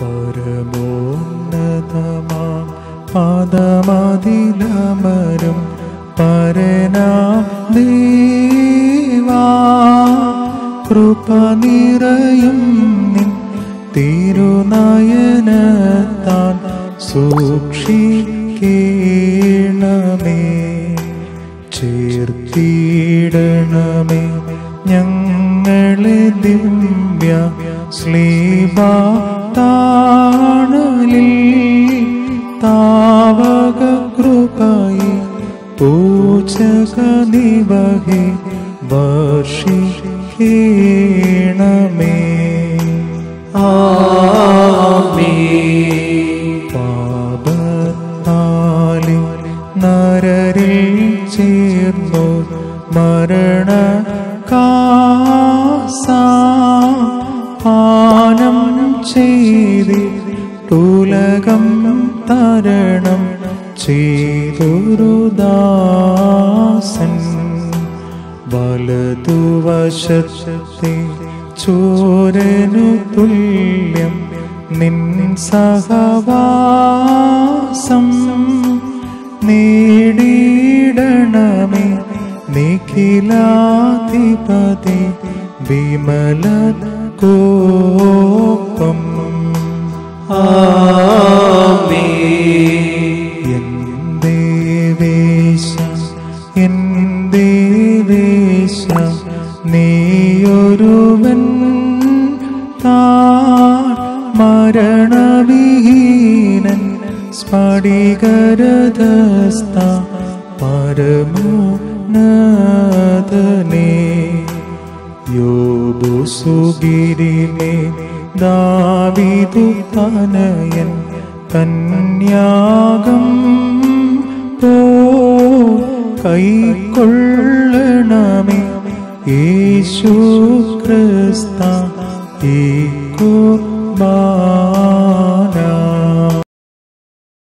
പരമോന്നതമാം പദമതിലമരും പരനാം ദേവാ. കൃപ നിറയും നിൻ തിരുനയനത്താൽ സൂക്ഷിക്കണമേ. ചേർത്തിടണമേ ഞങ്ങളെ ദിവ്യ ശ്ലീബാണലിൽ താവക കൃപയെ പൂജക നിവഹി വർഷിക്കണമേ. പാപത്താലി നരരിൽ ചേർന്നു മരണ ചെയ്തി. തുലകം തരണം ചെയ്തൊരു ദാസൻ വലതുവശത്തെ ചോരനു തുല്യം നിൻ സഹവാസം. നേടിയിടണമേ നിഖിലാധിപതി വിമല കോപം. ദേവേശ എൻ ദേവേശ നീയൊരുവൻ താൻ. മരണവിഹീനൻ സ്ഫടികരഥസ്ഥ പരമോന്നതനേ. യോബു സുഗിരിമേ ദാവിതു തനയൻ കന്യാകം പോ കൈക്കൊള്ളണമേ യേശു ക്രിസ്ത ഈ കുർബാന